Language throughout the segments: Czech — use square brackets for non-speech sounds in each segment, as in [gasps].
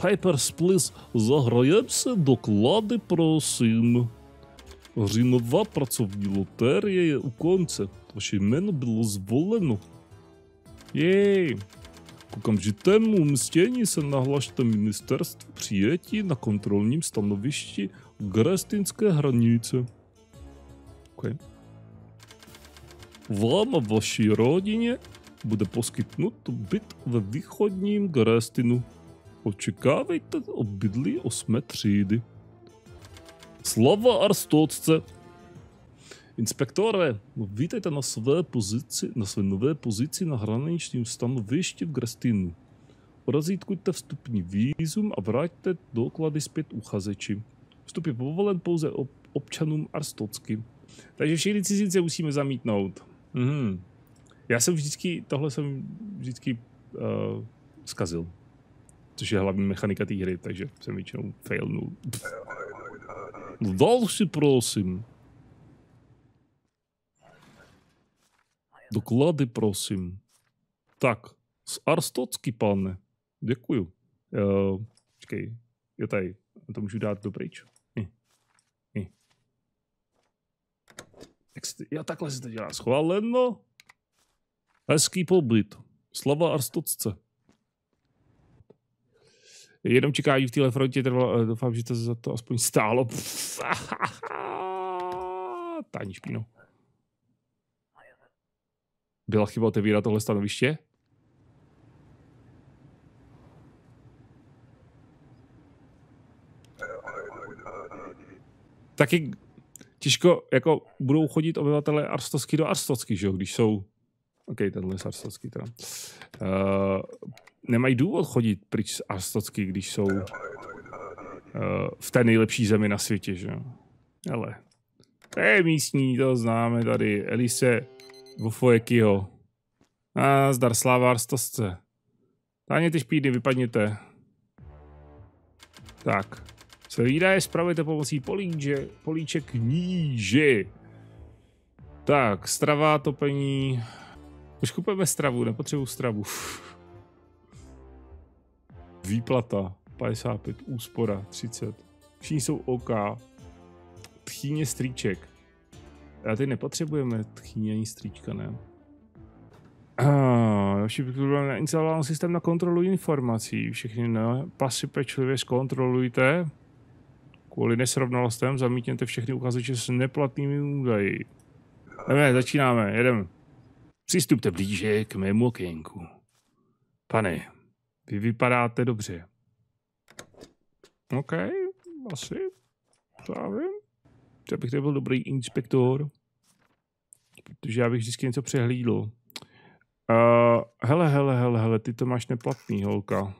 Papers, please. Zahrajem se doklady, prosím. Říjnová pracovní loterie je u konce. Vaše jméno bylo zvoleno. Jej. K okamžitému umístění se nahlašte ministerstvu přijetí na kontrolním stanovišti Grestinské hranice. Okay. Vám a vaší rodině bude poskytnut byt ve východním Grestinu. Očekávejte obydlí osmé třídy. Slava Arstotce! Inspektore, vítejte na své pozici, na své nové pozici na hraničním stanovišti v Grestinu. Razítkujte vstupní výzum a vraťte doklady zpět uchazeči. Vstup je povolen pouze ob občanům Arstotsky. Takže všechny cizince musíme zamítnout. Mhm. Já jsem vždycky, tohle jsem vždycky uh, zkazil. Což je hlavní mechanika té hry, takže jsem většinou failnul. Další, prosím. Doklady, prosím. Tak, z Arstotsky, pane. Děkuju. Uh, počkej, jo tady, to můžu dát do pryč. Jak se, já takhle se to dělá. Schváleno. Hezký pobyt. Slava Arstocce. Jenom čekání v téhle frontě trvalo, doufám, že to za to aspoň stálo. [laughs] Tání špíno. Byla chyba otevírat tohle stanoviště? Taky těžko, jako budou chodit obyvatelé Arstotsky do Arstotsky, že jo, když jsou OK, tenhle je Arstotsky teda. Uh, nemají důvod chodit pryč z Arstotsky, když jsou uh, v té nejlepší zemi na světě, že jo. Ale to je místní, to známe tady. Elise Vofojekyho. A zdar sláva Arstosce. Táně ty špídy, vypadněte. Tak. Se výdaje spravujete pomocí políče, políček níži. Tak, strava, topení. Už kupujeme stravu, nepotřebuji stravu. Výplata 55, úspora 30. Všichni jsou OK. Tchýně strýček. A ty nepotřebujeme tchýně ani strýčka, ne? Další ah, instaloval systém na kontrolu informací. Všechny no, pasy pečlivě zkontrolujte. Kvůli nesrovnalostem zamítněte všechny uchazeče s neplatnými údaji. Ne, začínáme, jedeme. Přistupte blíže k mému okénku. Pane, vy vypadáte dobře. OK, asi. Já vím. Já bych nebyl dobrý inspektor. Protože já bych vždycky něco přehlídl. Uh, hele, hele, hele, hele, ty to máš neplatný, holka.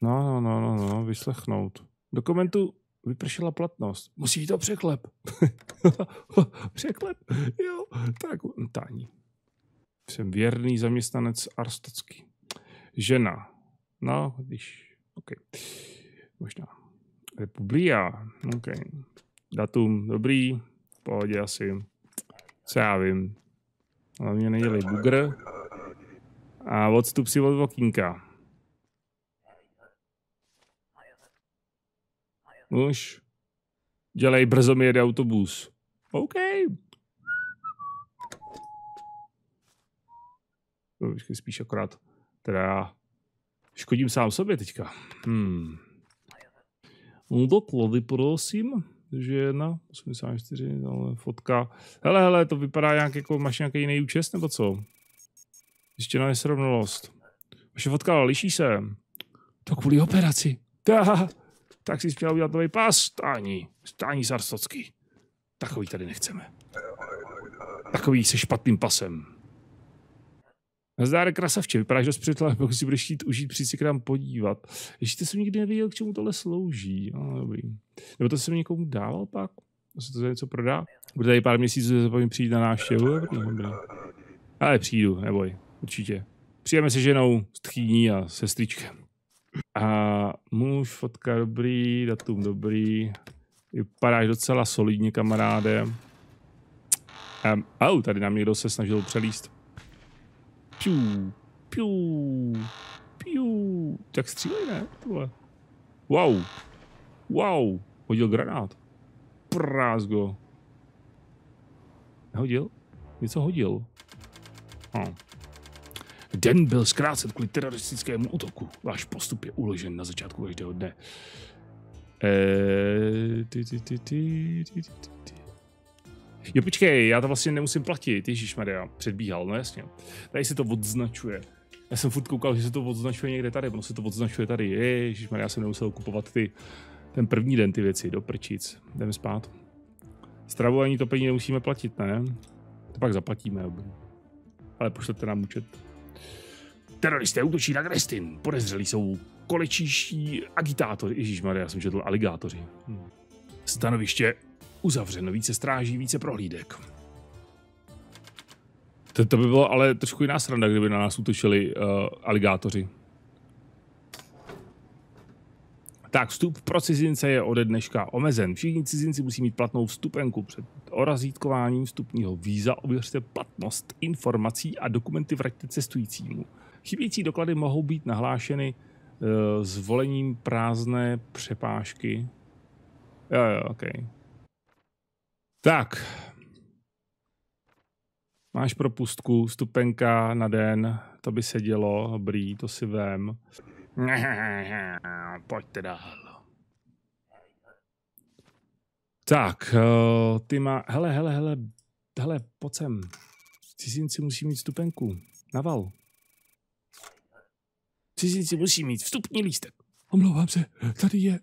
No, no, no, no, no, vyslechnout. Dokumentu vypršela platnost. Musí to překlep. [laughs] překlep? Jo, tak tání. Jsem věrný zaměstnanec Arstocký. Žena. No, když, OK. Možná. Republia. OK. Datum, dobrý. V pohodě asi. Co já vím. Hlavně nedělej bugr. A odstup si od okýnka. Už. Dělej, brzo mi jede autobus. OK. Spíš akorát, teda škodím sám sobě teďka. Hmm. Doklady, prosím. že jedna, 84, ale fotka. Hele, hele, to vypadá nějak jako, máš nějaký jiný účest, nebo co? Ještě na nesrovnalost. Vaše fotka, liší se. To kvůli operaci. Ta tak si chtěl udělat nový pás, stání, stání sarstocký. Takový tady nechceme. Takový se špatným pasem. Nazdár krasavče, vypadáš dost přetlá, pokud si budeš chtít užít, přijít si k nám podívat. Ještě jsem nikdy nevěděl, k čemu tohle slouží. No, dobrý. Nebo to jsem někomu dával pak? Se to za něco prodá? Bude tady pár měsíců, zapomínám přijít na návštěvu. Dobrý, dobrý. Ale přijdu, neboj, určitě. Přijeme se ženou, s tchýní a sestričkem. A muž, fotka dobrý, datum dobrý. Vypadáš docela solidně, kamaráde. Um, oh, tady nám někdo se snažil přelíst. Piu, piu, piu. tak střílej, ne? Tohle. Wow. Wow. Hodil granát. Prázgo. Nehodil? Něco hodil. Oh. Den byl zkrácen kvůli teroristickému útoku. Váš postup je uložen na začátku každého dne. Eh, ty, ty, ty, ty, ty, ty, ty. Jo, počkej, já to vlastně nemusím platit, Ježíš Maria, předbíhal, no jasně. Tady se to odznačuje. Já jsem furt koukal, že se to odznačuje někde tady, ono se to odznačuje tady. Ježíš já jsem nemusel kupovat ty, ten první den ty věci, do prčic. Jdeme spát. Stravu ani topení nemusíme platit, ne? To pak zaplatíme, dobrý. Ale pošlete nám účet. Teroristé útočí na Grestin. Podezřelí jsou kolečíští agitátoři. Ježíš já jsem četl aligátoři. Hm. Stanoviště uzavřeno, více stráží, více prohlídek. To, to by bylo ale trošku jiná sranda, kdyby na nás útočili uh, aligátoři. Tak, vstup pro cizince je ode dneška omezen. Všichni cizinci musí mít platnou vstupenku. Před orazítkováním vstupního víza ověřte platnost informací a dokumenty vraťte cestujícímu. Chybějící doklady mohou být nahlášeny uh, zvolením prázdné přepážky. Jo, jo, ok. Tak. Máš propustku, stupenka na den, to by se dělo, dobrý, to si vem. [laughs] Pojďte dál. Tak, uh, ty má, hele, hele, hele, hele, pojď sem. Cizinci musí mít stupenku. Naval. Cizinci musí mít vstupní lístek. Omlouvám se, tady je.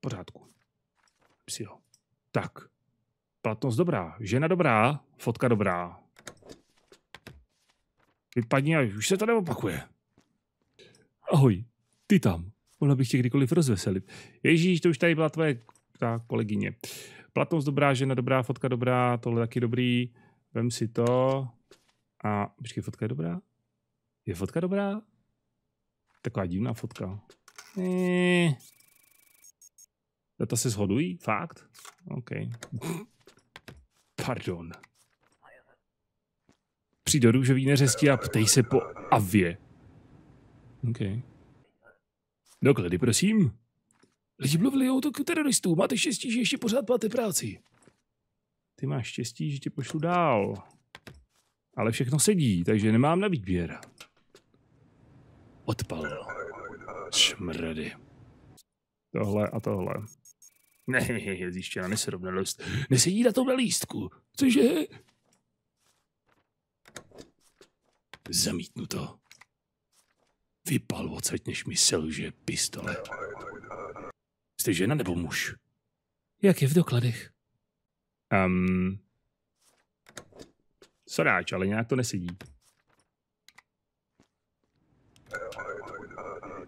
Pořádku. Psi ho. Tak. Platnost dobrá. Žena dobrá. Fotka dobrá. Vypadni a už se to neopakuje. Ahoj, ty tam. Mohla bych tě kdykoliv rozveselit. Ježíš, to už tady byla tvoje ta kolegyně. Platnost dobrá, žena dobrá, fotka dobrá, tohle taky dobrý. Vem si to. A počkej, fotka je dobrá? Je fotka dobrá? Taková divná fotka. Eee. Data se shodují? Fakt? OK. Pardon. Přijď do růžový neřesti a ptej se po avě. OK. Doklady, prosím. Lidi mluvili o útoku teroristů. Máte štěstí, že ještě pořád máte práci. Ty máš štěstí, že tě pošlu dál. Ale všechno sedí, takže nemám na výběr. Odpal. Šmrdy. Tohle a tohle. Ne, je zjištěna nesrovnalost. Nesedí na tomhle lístku. Cože? Zamítnu to. Vypal odsaď, než mi selže pistole. Jste žena nebo muž? Jak je v dokladech? Um, soráč, ale nějak to nesedí.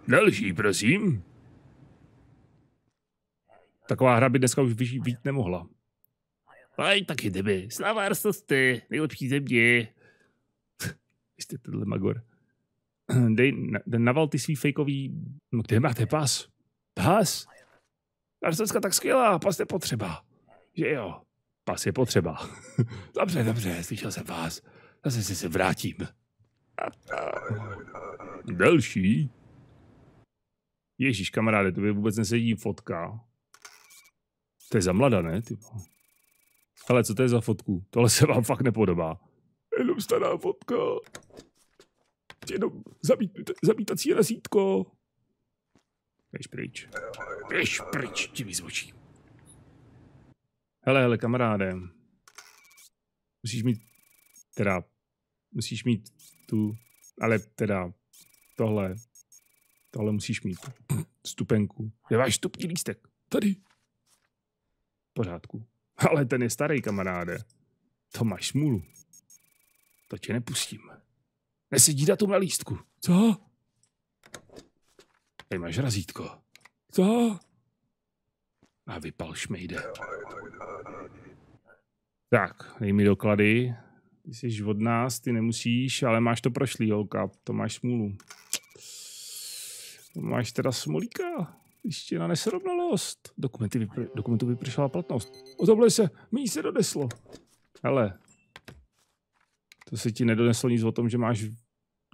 Další, prosím. Taková hra by dneska už být nemohla. Aj, taky jdeme. Sláva Arstoste, nejlepší země. [laughs] Jste tenhle magor. [clears throat] Dej, na, naval ty svý fejkový... No kde máte pas? Pas? Arstoska tak skvělá, pas je potřeba. Že jo, pas je potřeba. [laughs] dobře, dobře, slyšel jsem vás. Zase si se vrátím. Další? Ježíš, kamaráde, to by vůbec nesedí fotka. To je za mlada, ne? Typo. Ale co to je za fotku? Tohle se vám fakt nepodobá. Jenom stará fotka. Jenom zabít, zabítací razítko. Běž pryč. Běž pryč, ti vyzvočí. Hele, hele, kamaráde. Musíš mít, teda, musíš mít tu, ale teda, tohle, tohle musíš mít. Stupenku. Je váš stupní lístek. Tady pořádku. [laughs] Ale ten je starý, kamaráde. To máš smůlu. To tě nepustím. Nesedí datum na lístku. Co? Tady máš razítko. Co? A vypal šmejde. Tak, dej mi doklady. Ty jsi od nás, ty nemusíš, ale máš to prošlý, holka. To máš smůlu. To máš teda smolíka ještě na nesrovnalost. Dokumenty vypr- dokumentu vypršela platnost. Otoble se, mi se doneslo. Hele, to se ti nedoneslo nic o tom, že máš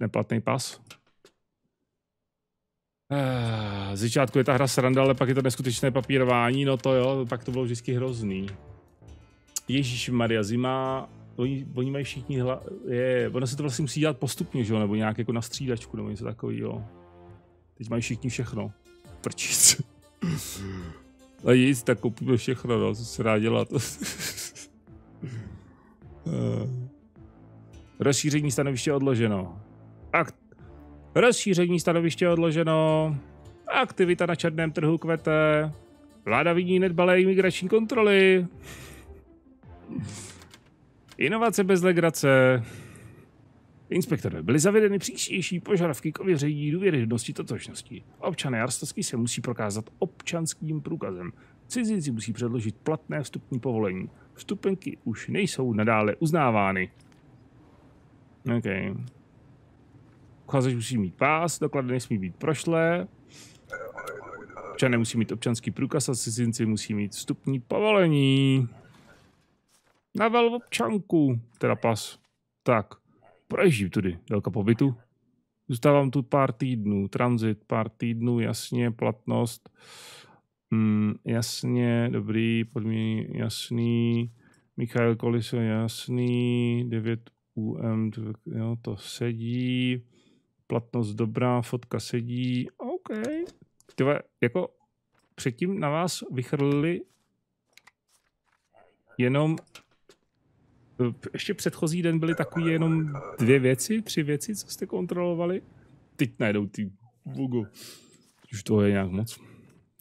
neplatný pas? Uh, z začátku je ta hra sranda, ale pak je to neskutečné papírování, no to jo, pak to bylo vždycky hrozný. Ježíš Maria, zima, oni, oni mají všichni hla, je, ono se to vlastně musí dělat postupně, že jo, nebo nějak jako na střídačku, nebo něco takového. Teď mají všichni všechno. Prčic. A nic, tak koupíme všechno, no, co se dá dělat. Rozšíření stanoviště odloženo. Akt. Rozšíření stanoviště odloženo. Aktivita na černém trhu kvete. Vláda vidí nedbalé imigrační kontroly. Inovace bez legrace. Inspektore, byly zavedeny přísnější požadavky k ověření důvěryhodnosti totožnosti. Občané Arstovsky se musí prokázat občanským průkazem. Cizinci musí předložit platné vstupní povolení. Vstupenky už nejsou nadále uznávány. OK. Uchazeč musí mít pás, doklady nesmí být prošlé. Občané musí mít občanský průkaz a cizinci musí mít vstupní povolení. Navel občanku, teda pas. Tak, proježdím tudy, délka pobytu. Zůstávám tu pár týdnů, tranzit pár týdnů, jasně, platnost. Mm, jasně, dobrý, podmíněný, jasný. Michal Koliso, jasný. 9 UM, to, jo, to sedí. Platnost dobrá, fotka sedí. OK. Tyve, jako předtím na vás vychrlili jenom ještě předchozí den byly takový jenom dvě věci, tři věci, co jste kontrolovali. Teď najdou ty Bugu. Už to je nějak moc.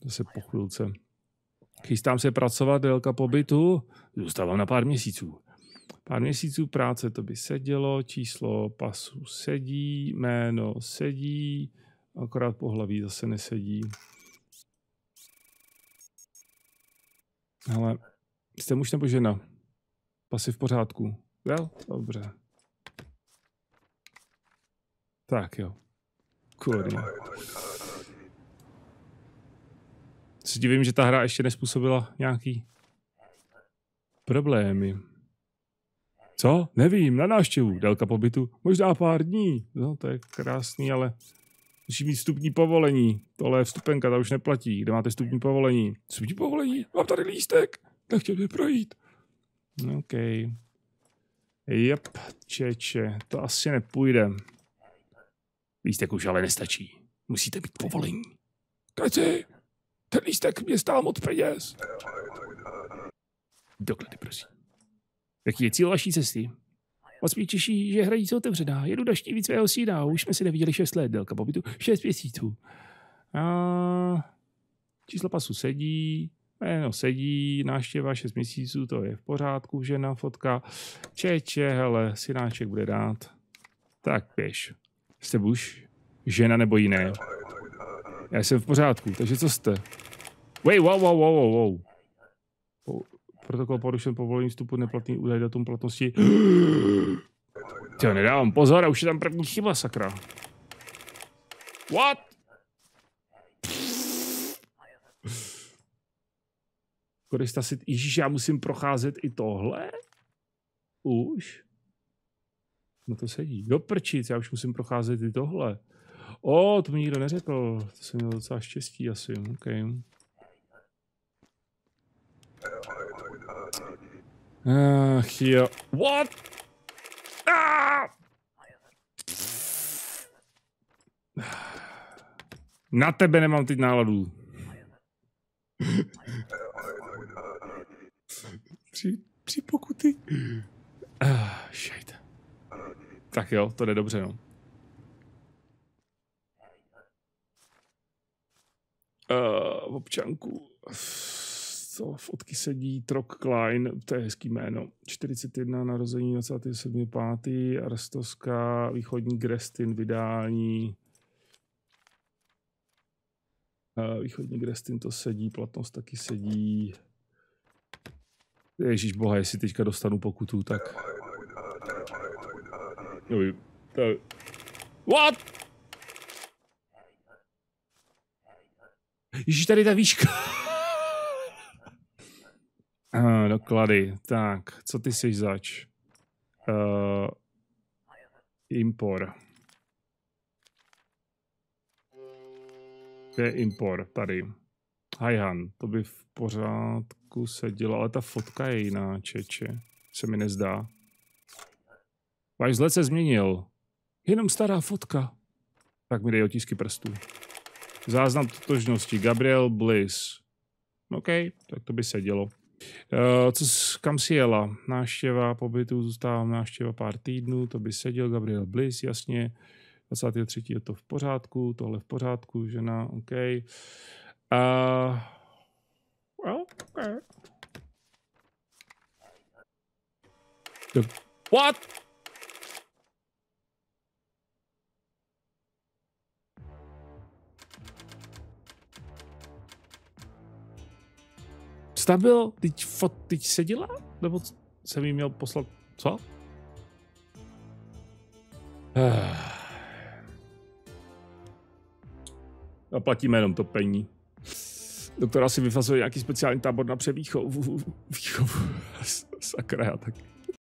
Zase po chvilce. Chystám se pracovat, délka pobytu. Zůstávám na pár měsíců. Pár měsíců práce to by sedělo, číslo pasu sedí, jméno sedí, akorát pohlaví zase nesedí. Ale jste muž nebo žena? Pasy v pořádku. Jo? Dobře. Tak jo. Kurně. Se divím, že ta hra ještě nespůsobila nějaký problémy. Co? Nevím, na návštěvu. Délka pobytu? Možná pár dní. No, to je krásný, ale musí mít vstupní povolení. Tohle je vstupenka, ta už neplatí. Kde máte vstupní povolení? Vstupní povolení? Mám tady lístek. Nechtěl by projít. OK. Jep, čeče, to asi nepůjde. Lístek už ale nestačí. Musíte mít povolení. Keci, ten lístek mě stál moc peněz. Doklady, prosím. Jaký je cíl vaší cesty? Moc mě těší, že hranice otevřená. Jedu naštívit svého syna. Už jsme si neviděli 6 let. Délka pobytu 6 měsíců. A... Číslo pasu sedí. Jméno sedí, náštěva 6 měsíců, to je v pořádku, žena, fotka. Čeče, hele, synáček bude dát. Tak běž. Jste buš? Žena nebo jiné? Já jsem v pořádku, takže co jste? Wait, wow, wow, wow, wow, wow. Po, protokol porušen povolení vstupu neplatný údaj datum platnosti. [gasps] Já nedávám pozor, a už je tam první chyba, sakra. What? Korista si, ježíš, já musím procházet i tohle? Už? No to sedí. Do prčic, já už musím procházet i tohle. O, to mi nikdo neřekl. To jsem měl docela štěstí asi. OK. Ach jo. What? Ah! Na tebe nemám teď náladu. [laughs] tři, tři pokuty. Uh, shit. Tak jo, to jde dobře, no. Uh, občanku. Co fotky sedí, Trok Klein, to je hezký jméno. 41, narození 27.5. Arstovská, východní Grestin, vydání. Uh, východní Grestin to sedí, platnost taky sedí. Ježíš boha, jestli teďka dostanu pokutu, tak... What? Ježíš, tady ta výška. ah, [laughs] doklady. Tak, co ty jsi zač? Uh, impor. Je impor? Tady. Hajhan, to by v pořádku sedělo, ale ta fotka je jiná, čeče. Se mi nezdá. Váš vzhled se změnil. Jenom stará fotka. Tak mi dej otisky prstů. Záznam totožnosti. Gabriel Bliss. OK, tak to by sedělo. Uh, co, kam si jela? Náštěva pobytu, zůstávám náštěva pár týdnů, to by seděl Gabriel Bliss, jasně. 23. je to v pořádku, tohle v pořádku, žena, OK. Uh, The, what? Stabil, teď, fot, teď seděla? Nebo jsem jí měl poslat, co? A platíme jenom to pení. Doktor asi vyfazuje nějaký speciální tábor na převýchovu. [laughs] Výchovu. [laughs] Sakra, já taky.